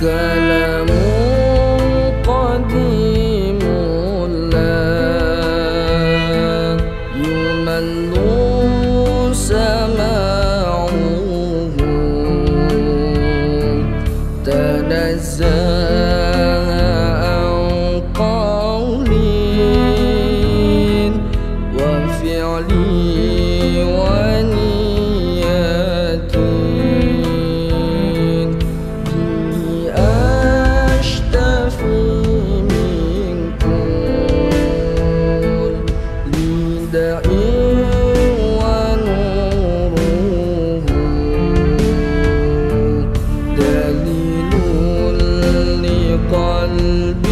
كلام قديم لا يمل سماعه. تنزه عن قول وفعل قلبي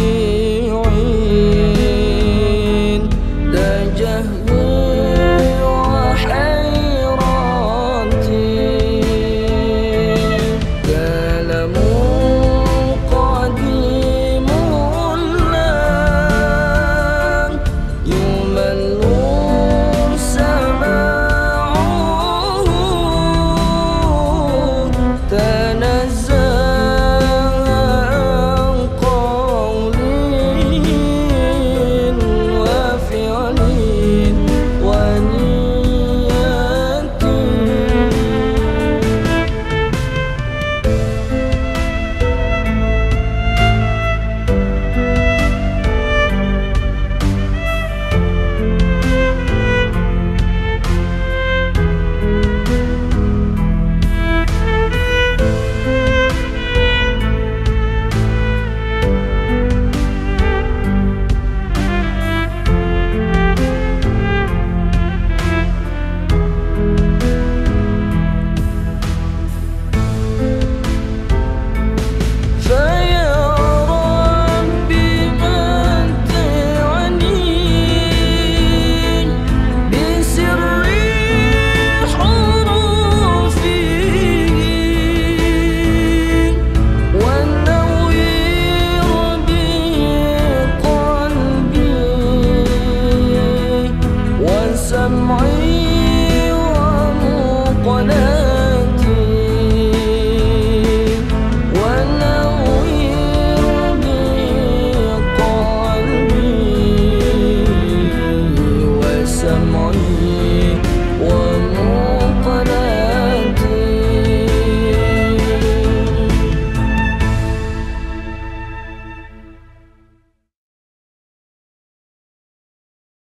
سمعي وعمق ناسي